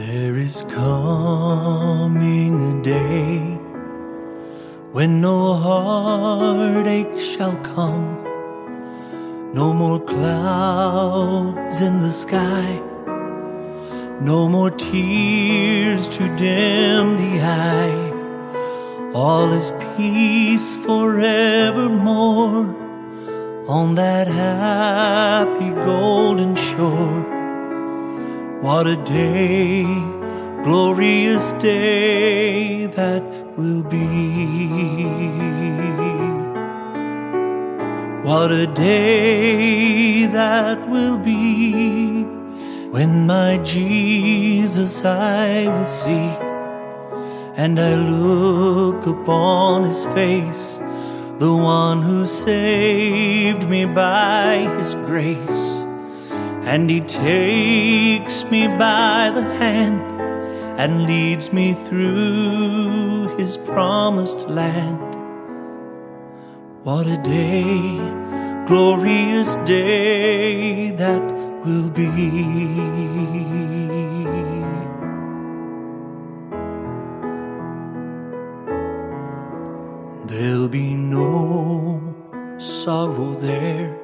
is coming a day when no heartache shall come, no more clouds in the sky, no more tears to dim the eye. All is peace forevermore on that happy golden shore. What a day, glorious day that will be. What a day that will be when my Jesus I will see and I look upon his face, the one who saved me by his grace. And he takes me by the hand and leads me through his promised land. What a day, glorious day that will be. There'll be no sorrow there